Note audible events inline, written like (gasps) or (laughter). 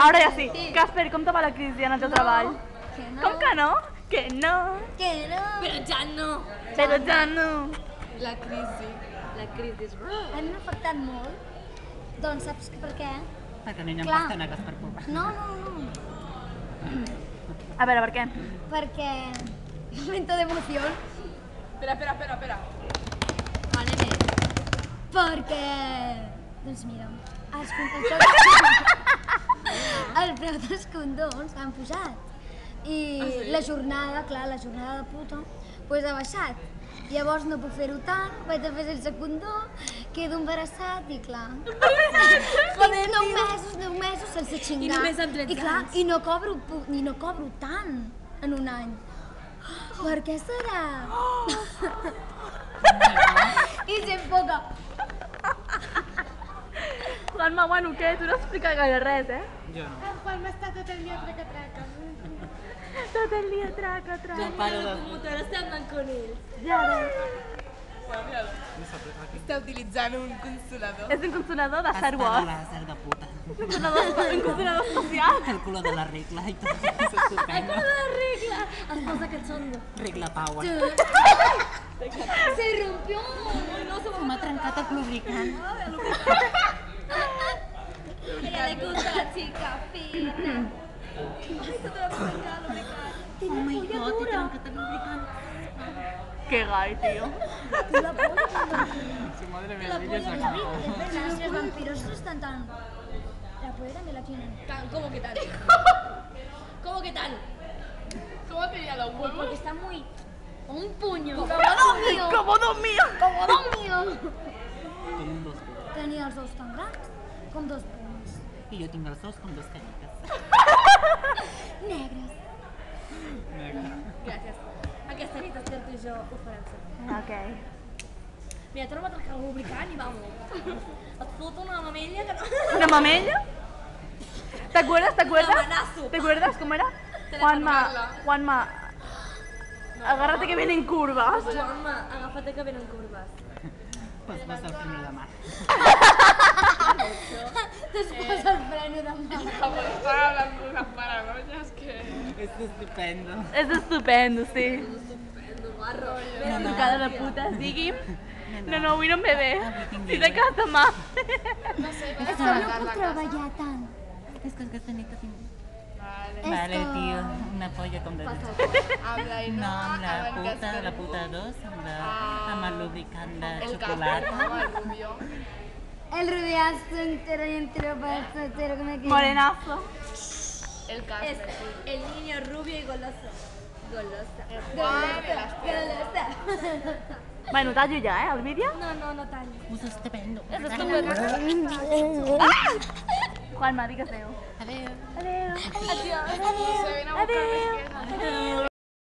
Ara ja sí. Casper, com te va la crisi en el teu treball? Que no. Com que no? Que no. Que no. Però ja no. Però ja no. La crisi. La crisi és... A mi m'ha afectat molt. Doncs saps que per què? Perquè no hi ha Clar. pastanagues per culpa. No, no, no. A veure, per què? Perquè... Momento de emoción. Espera, espera, espera, espera. Vale, bé. Perquè... Doncs mira, els (laughs) condoms... el preu dels condoms han pujat. I la jornada, clar, la jornada de puta, pues ha baixat. Llavors no puc fer-ho tant, vaig a fer sense condó, quedo embarassat i clar... (laughs) Joder, nou mesos, nou mesos sense xingar. només amb 13 I clar, anys. i no cobro, i no cobro tant en un any. Per què serà? (gasps) (laughs) I gent poca. Juanma, bueno, què? Tu no expliques gaire res, eh? Jo no. Juanma està tot el dia traca-traca. Tot el dia traca, traca. No paro de... motor està andant con ell. Ja. Està utilitzant un consolador. És un consolador de Star Wars. láser de puta. Un consolador, (laughs) un consolador espacial. El color de la regla i tot. És estupendo. La regla. Es posa cachondo. Regla power. (laughs) Se rompió. Se m'ha trencat el lubricant. (laughs) Oh my god, titirang katabing regalo. Qué gay, tío. Su (laughs) madre me la pilla sacó. Los vampiros están tan... La polla me la tienen. (laughs) ¿Cómo que tal? ¿Cómo que tal? ¿Cómo tenía los huevos? Porque está muy... Un puño. Como dos mío. Como dos mío. Como dos mío. Tenía dos tan grandes. Con dos puños. I jo tinc els dos com dos canites. (laughs) Negres. Gràcies. Aquesta nit Esther tu i jo ho farem sempre. Ok. Mira, t'ho trobat el lubricant i vamos. Et foto una mamella que no... ¿Una mamella? ¿Te acuerdas? ¿Te acuerdas? Lamanazo. ¿Te acuerdas cómo era? Juanma, Juanma, agárrate que vienen curvas. Juanma, agafat que venen curves. Pues vas al primer de mar. Després el freno de mà. Como estaba hablando de unas paranoias que... És estupendo. Es estupendo, sí. Estupendo, guarro. No, no. Cara de puta, digui'm. No, no, avui no em ve bé. Si de casa mà. És que no puc treballar tant. És que aquesta nit tinc... Vale, vale tío, una polla con dedos. Habla y (laughs) no, no la puta, la puta dos, la, la lubricante, chocolate. El rubio. El rubiazo entero y entero para el entero que me queda. Morenazo. El café. el niño rubio y goloso. Golosa. Golosa. (laughs) Bueno, tallo ya, eh, Olivia? No, no, no tallo. Uso. Eso es estupendo. ¡Ah! Juanma, di que adeu. Adeu. Adeu. Adeu. Adeu. Adeu. Adeu. Adeu.